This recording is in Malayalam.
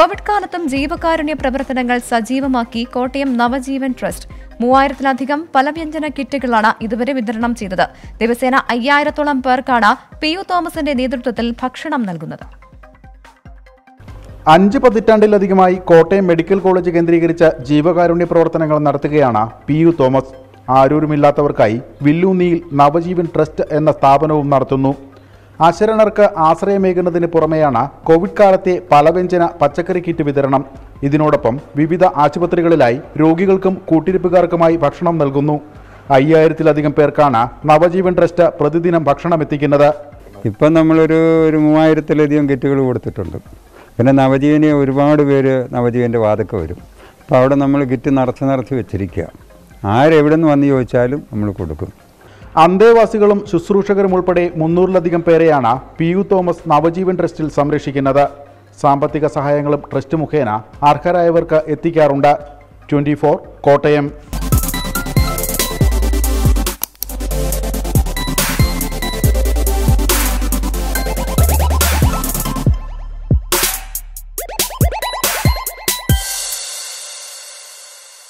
കോവിഡ് കാലത്തും ജീവകാരുണ്യ പ്രവർത്തനങ്ങൾ സജീവമാക്കി കോട്ടയം നവജീവൻ ട്രസ്റ്റ്. മൂവായിരത്തിലധികം പലവ്യഞ്ജന കിറ്റുകളാണ് ഇതുവരെ വിതരണം ചെയ്തത്. ദിവസേന അയ്യായിരത്തോളം പേർക്കാണ് പി യു തോമസിന്റെ നേതൃത്വത്തിൽ ഭക്ഷണം നൽകുന്നത്. അഞ്ച് പതിറ്റാണ്ടിലധികമായി കോട്ടയം മെഡിക്കൽ കോളേജ് കേന്ദ്രീകരിച്ച ജീവകാരുണ്യ പ്രവർത്തനങ്ങൾ നടത്തുകയാണ് പി യു തോമസ്. ആരൂരുമില്ലാത്തവർക്കായി വില്ലൂന്നിയിൽ നവജീവൻ ട്രസ്റ്റ് എന്ന സ്ഥാപനവും നടത്തുന്നു. അശരണർക്ക് ആശ്രയമേകുന്നതിന് പുറമെയാണ് കോവിഡ് കാലത്തെ പലവ്യഞ്ജന പച്ചക്കറി കിറ്റ് വിതരണം. ഇതിനോടൊപ്പം വിവിധ ആശുപത്രികളിലായി രോഗികൾക്കും കൂട്ടിരിപ്പുകാർക്കുമായി ഭക്ഷണം നൽകുന്നു. അയ്യായിരത്തിലധികം പേർക്കാണ് നവജീവൻ ട്രസ്റ്റ് പ്രതിദിനം ഭക്ഷണം എത്തിക്കുന്നത് ഇപ്പം നമ്മളൊരു ഒരു മൂവായിരത്തിലധികം കിറ്റുകൾ കൊടുത്തിട്ടുണ്ട്. പിന്നെ നവജീവന് ഒരുപാട് പേര് നവജീവന്റെ വാതൊക്കെ വരും. അപ്പോൾ അവിടെ നമ്മൾ കിറ്റ് നിറച്ച് നിറച്ച് വെച്ചിരിക്കുക. ആരെവിടെ നിന്ന് വന്ന് ചോദിച്ചാലും നമ്മൾ കൊടുക്കും. അന്തേവാസികളും ശുശ്രൂഷകരും ഉൾപ്പെടെ മുന്നൂറിലധികം പേരെയാണ് പി യു തോമസ് നവജീവൻ ട്രസ്റ്റിൽ സംരക്ഷിക്കുന്നത്. സാമ്പത്തിക സഹായങ്ങളും ട്രസ്റ്റ് മുഖേന അർഹരായവർക്ക് എത്തിക്കാറുണ്ട്. ട്വന്റി കോട്ടയം.